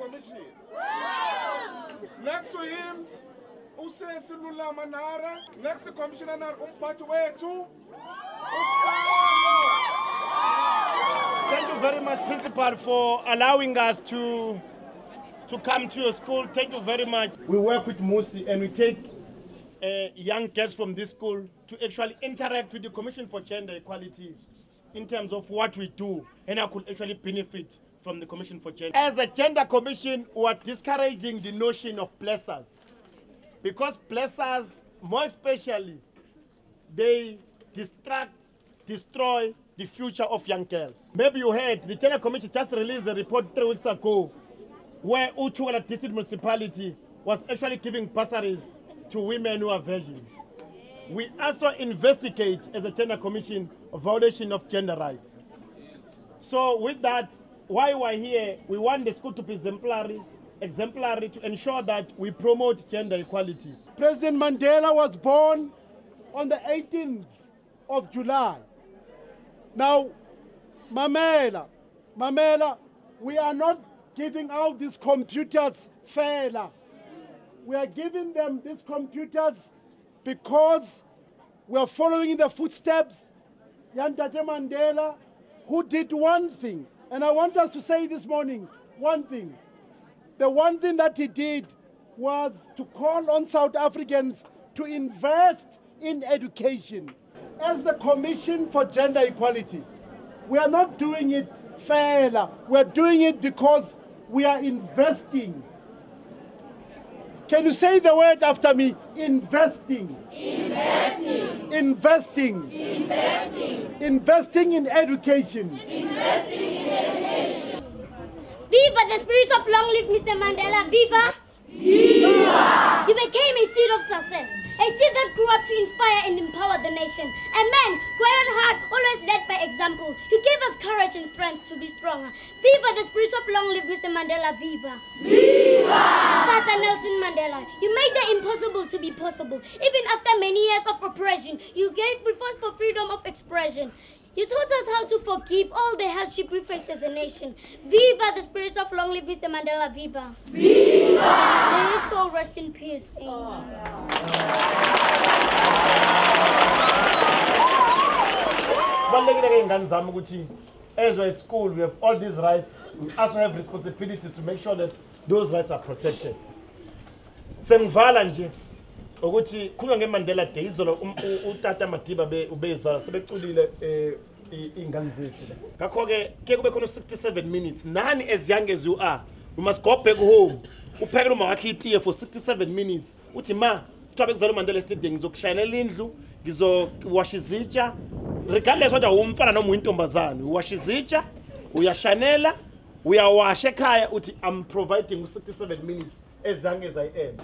Commission. Next to him, Usesi Lulama Nara. Next to Commissioner Nara, umphathi wethu. uSikhalo. Thank you very much, Principal, for allowing us to, to come to your school. Thank you very much. We work with Musi and we take uh, young girls from this school to actually interact with the Commission for Gender Equality in terms of what we do and I could actually benefit from the Commission for Gender. As a gender commission, we are discouraging the notion of blessers because blessers, more especially, they distract, destroy the future of young girls. Maybe you heard the Gender Commission just released a report three weeks ago where uThukela District Municipality was actually giving bursaries to women who are virgins. We also investigate as a Gender Commission a violation of gender rights. So with that, why we're here, we want the school to be exemplary, exemplary to ensure that we promote gender equality. President Mandela was born on the 18th of July. Now, Mamela, Mamela, we are not giving out these computers fairly. We are giving them these computers because we are following in the footsteps Yantate Mandela, who did one thing. And I want us to say this morning one thing. The one thing that he did was to call on South Africans to invest in education. As the Commission for Gender Equality, we are not doing it fairly. We are doing it because we are investing. Can you say the word after me? Investing. Investing. Investing. Investing. Investing in education. Viva the spirit of long live Mr. Mandela! Viva! Viva! You became a seed of success, a seed that grew up to inspire and empower the nation. A man who had heart, always led by example. He gave us courage and strength to be stronger. Viva the spirit of long live Mr. Mandela! Viva! Viva! Father Nelson Mandela, you made the impossible to be possible. Even after many years of oppression, you gave force for freedom of expression. You taught us how to forgive all the hardship we faced as a nation. Viva the spirits of long live Mr. Mandela, viva! Viva! May his soul rest in peace. Amen. kubalulekile ke ingane zami ukuthi as we're at school we have all these rights we also have responsibilities to make sure that those rights are protected sengivala nje ukuthi khulunywa ngemandela day izolo um- utata madiba be- ubezala sebeculile um iy'ngane zethu la ngakho-ke ke kube khona u-67 minutes. Nani as young as you are you must go back home. Uphekele uma wakhe itiye for 67 minutes. Uthi ma kuthiwa bekuzala umandela stadium ngizokushayela indlu ngizowasha izitsha. Regardless kodwa umfana noma uyintombazane uwasha izitsha uyashanela uyawasha ekhaya. Uthi i'm providing u-67 minutes as young as i am.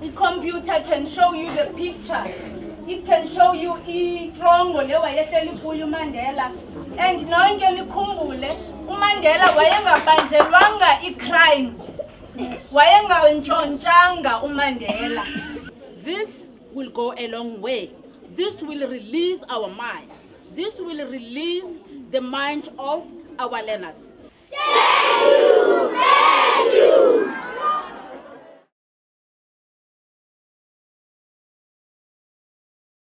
The computer can show you the picture. It can show you itrongo le wayehleli kuyo uMandela. And nonke nikhumbule uMandela wayengabanjelwanga icrime. Wayengantshontshanga uMandela. This will go a long way. This will release our mind. This will release the mind of our learners. You!